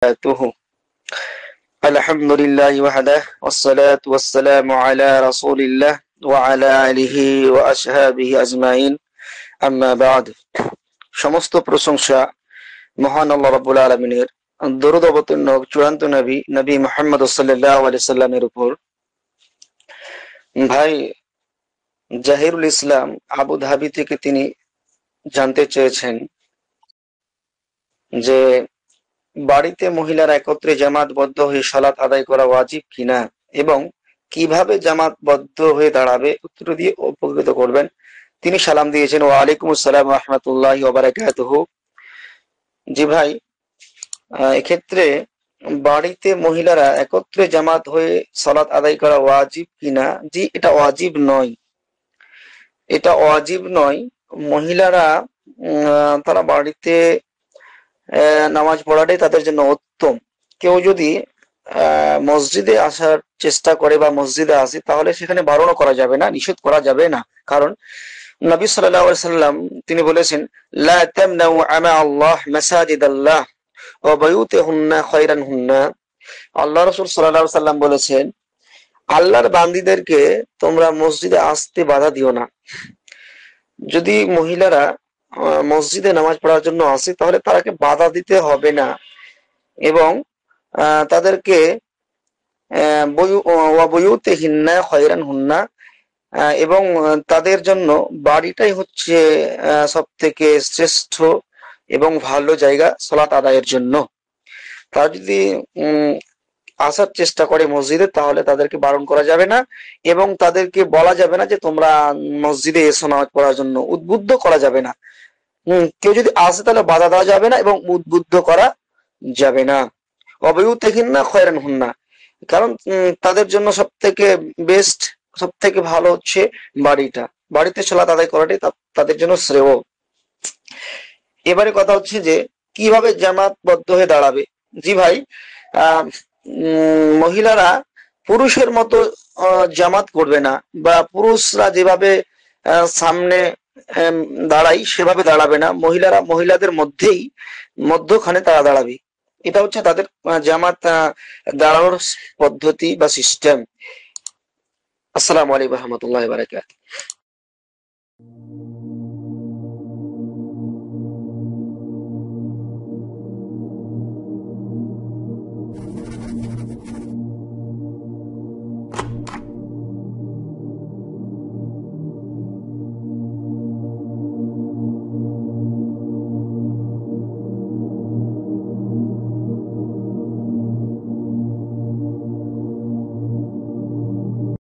وبركاته الحمد لله وحده والصلاة والسلام على رسول الله وعلى آله وأصحابه أجمعين أما بعد সমস্ত প্রশংসা মহান আল্লাহ রাব্বুল আলামিনের দরুদ অবতীর্ণ চূড়ান্ত নবী নবী মুহাম্মদ সাল্লাল্লাহু আলাইহি সাল্লামের উপর ভাই জাহিরুল ইসলাম আবু ধাবি থেকে তিনি জানতে চেয়েছেন যে বাড়িতে মহিলারা একত্রে জামাতবদ্ধ হয়ে সালাত আদায় করা ওয়াজিব কিনা এবং কীভাবে জামাতবদ্ধ হয়ে দাঁড়াবে উত্তর দিয়ে উপকৃত করবেন। তিনি সালাম দিয়েছেন, ওয়ালাইকুম আসসালাম রহমতুল্লাহ জি ভাই এক্ষেত্রে বাড়িতে মহিলারা একত্রে জামাত হয়ে সালাত আদায় করা ওয়াজিব কিনা? জি, এটা ওয়াজিব নয়। এটা ওয়াজিব নয়। মহিলারা তারা বাড়িতে নামাজ পড়াটাই তাদের জন্য উত্তম। কেউ যদি মসজিদে আসার চেষ্টা করে বা মসজিদে আসে, তাহলে সেখানে বারণও করা যাবে না, নিষেধ করা যাবে না। কারণ নবী সাল্লাম তিনি বলেছেন আল্লাহ মাসাজিদ হুন্না সাল্লাম বলেছেন, আল্লাহর বান্দীদেরকে তোমরা মসজিদে আসতে বাধা দিও না। যদি মহিলারা মসজিদে নামাজ পড়ার জন্য আসে, তাহলে তারাকে বাধা দিতে হবে না। এবং তাদেরকে হুন্না এবং তাদের জন্য বাড়িটাই হচ্ছে সব থেকে শ্রেষ্ঠ এবং ভালো জায়গা সলাত আদায়ের জন্য। তারা যদি আসার চেষ্টা করে মসজিদে, তাহলে তাদেরকে বারণ করা যাবে না এবং তাদেরকে বলা যাবে না যে তোমরা মসজিদে এসো নামাজ পড়ার জন্য, উদ্বুদ্ধ করা যাবে না। হম, কেউ যদি আসে তাহলে বাধা দেওয়া যাবে না এবং উদ্বুদ্ধ করা যাবে না। অবয়ুতেহীন না খয়রান হন না কারণ তাদের জন্য সব থেকে বেস্ট সব থেকে ভালো হচ্ছে বাড়িটা। বাড়িতে সালাত আদায় করাটাই তাদের জন্য শ্রেয়। এবারে কথা হচ্ছে যে, কীভাবে জামাতবদ্ধ হয়ে দাঁড়াবে? জি ভাই, আহ মহিলারা পুরুষের মতো জামাত করবে না বা পুরুষরা যেভাবে সামনে দাঁড়ায় সেভাবে দাঁড়াবে না। মহিলারা, মহিলাদের মধ্যেই মধ্যখানে তারা দাঁড়াবে। এটা হচ্ছে তাদের জামাত দাঁড়ানোর পদ্ধতি বা সিস্টেম আসসালামু আলাইকুম রহমতুল্লাহ বারাকাত